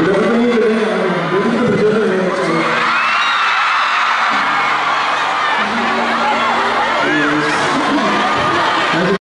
Lord